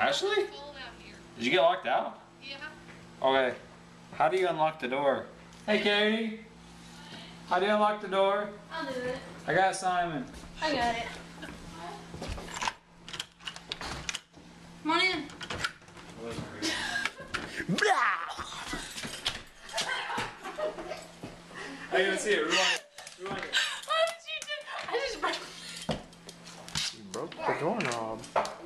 Ashley? Did you get locked out? Yeah. Okay. How do you unlock the door? Hey, Katie. How do you unlock the door? I'll do it. I got Simon. I got it. Come on in. I didn't see it. Rewind it. Rewind it. Why did you do I just broke You broke the doorknob.